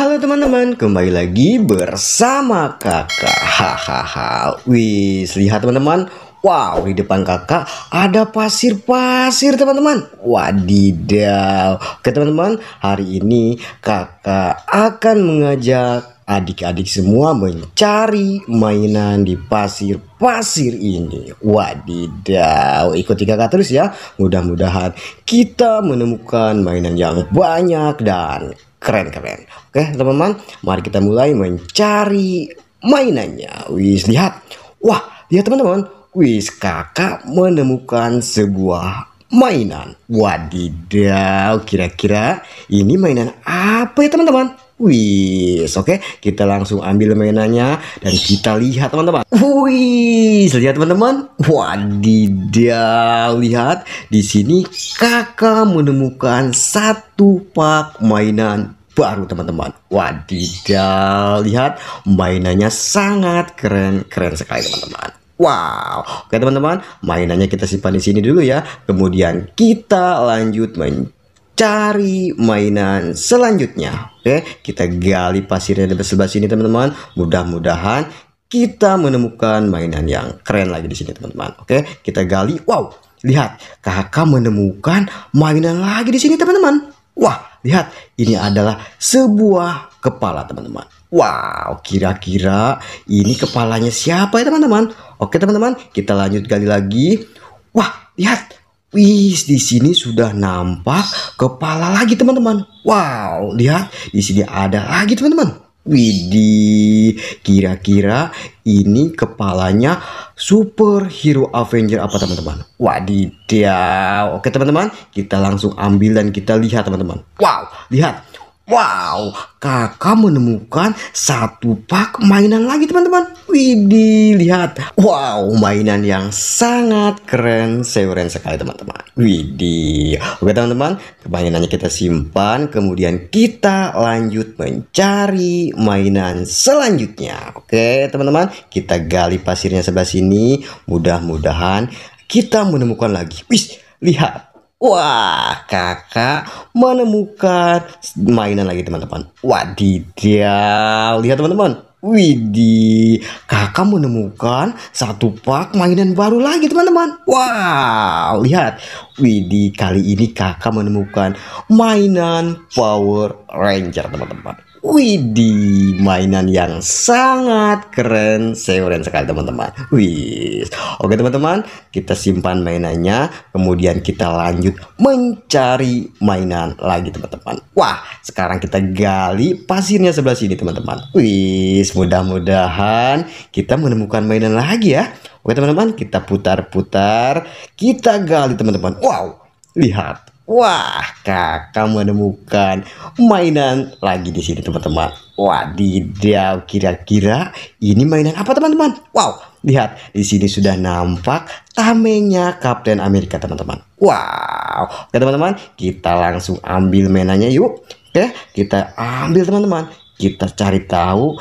Halo teman-teman, kembali lagi bersama kakak. Hahaha Wih, lihat teman-teman. Wow, di depan kakak ada pasir-pasir teman-teman. Wadidaw. Oke teman-teman, hari ini kakak akan mengajak adik-adik semua mencari mainan di pasir-pasir ini. Wadidaw, ikuti kakak terus ya. Mudah-mudahan kita menemukan mainan yang banyak dan keren-keren. Oke, teman-teman, mari kita mulai mencari mainannya. Wis, lihat. Wah, lihat teman-teman. Wis, kakak menemukan sebuah mainan. Wadidaw, kira-kira ini mainan apa ya teman-teman? Wih, oke, okay. kita langsung ambil mainannya dan kita lihat teman-teman. Wih, lihat teman-teman. Wadidaw, lihat di sini kakak menemukan satu pak mainan baru teman-teman. Wadidaw, lihat mainannya sangat keren, keren sekali teman-teman. Wow, oke teman-teman, mainannya kita simpan di sini dulu ya. Kemudian kita lanjut men cari mainan selanjutnya. Oke, kita gali pasirnya di sebelah sini teman-teman. Mudah-mudahan kita menemukan mainan yang keren lagi di sini teman-teman. Oke, kita gali. Wow, lihat kakak menemukan mainan lagi di sini teman-teman. Wah, lihat ini adalah sebuah kepala teman-teman. Wow, kira-kira ini kepalanya siapa ya teman-teman? Oke teman-teman, kita lanjut gali lagi. Wah, lihat Wih, di sini sudah nampak kepala lagi teman-teman. Wow, lihat di sini ada lagi teman-teman. Widih, kira-kira ini kepalanya superhero Avenger apa teman-teman? Wadidaw. Oke teman-teman, kita langsung ambil dan kita lihat teman-teman. Wow, lihat Wow, kakak menemukan satu pak mainan lagi teman-teman. Widih, lihat. Wow, mainan yang sangat keren, seuren sekali teman-teman. Widih. Oke teman-teman, mainannya kita simpan, kemudian kita lanjut mencari mainan selanjutnya. Oke teman-teman, kita gali pasirnya sebelah sini. Mudah-mudahan kita menemukan lagi. Wih, lihat Wah, kakak menemukan mainan lagi teman-teman. Wadidaw, lihat teman-teman. Widih, kakak menemukan satu pak mainan baru lagi teman-teman. Wow, lihat. Widih, kali ini kakak menemukan mainan Power Ranger teman-teman. Widih, mainan yang sangat keren, seuren sekali teman-teman. Wih, oke teman-teman, kita simpan mainannya, kemudian kita lanjut mencari mainan lagi teman-teman. Wah, sekarang kita gali pasirnya sebelah sini teman-teman. Wih, mudah-mudahan kita menemukan mainan lagi ya. Oke teman-teman, kita putar-putar, kita gali teman-teman. Wow, lihat Wah, kakak menemukan mainan lagi di sini teman-teman. Wadidaw, kira-kira ini mainan apa teman-teman? Wow, lihat di sini sudah nampak tamengnya Kapten Amerika teman-teman. Wow, oke teman-teman, kita langsung ambil mainannya yuk. Oke, kita ambil teman-teman. Kita cari tahu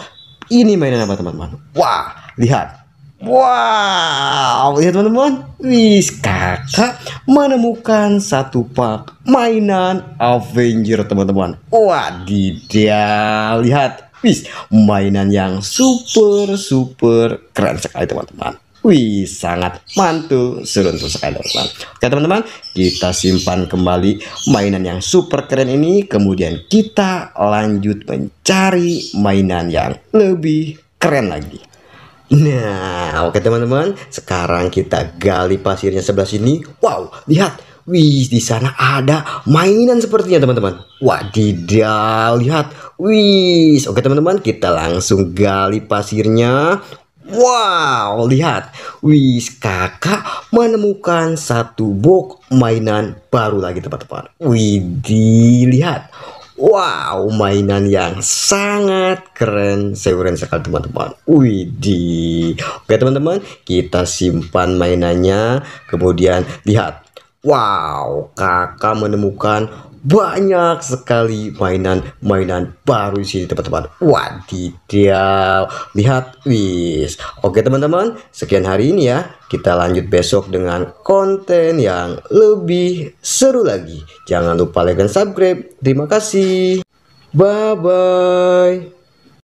ini mainan apa teman-teman. Wah, lihat Wow, lihat teman-teman. Wih, kakak menemukan satu pak mainan Avenger teman-teman. Wadidaw, lihat. Wih, mainan yang super super keren sekali teman-teman. Wih, sangat mantul, seruntuh sekali teman-teman. Oke teman-teman, kita simpan kembali mainan yang super keren ini. Kemudian kita lanjut mencari mainan yang lebih keren lagi. Nah, oke teman-teman, sekarang kita gali pasirnya sebelah sini. Wow, lihat. Wih, di sana ada mainan sepertinya teman-teman. Wadidaw, lihat. Wih, oke teman-teman, kita langsung gali pasirnya. Wow, lihat. Wih, kakak menemukan satu box mainan baru lagi teman-teman. Wih, lihat. Wow, mainan yang sangat keren, seuren sekali teman-teman. Widih. Oke teman-teman, kita simpan mainannya. Kemudian lihat. Wow, kakak menemukan banyak sekali mainan-mainan baru di sini teman-teman. Wadidaw, lihat, wis. Oke teman-teman, sekian hari ini ya. Kita lanjut besok dengan konten yang lebih seru lagi. Jangan lupa like dan subscribe. Terima kasih. Bye bye.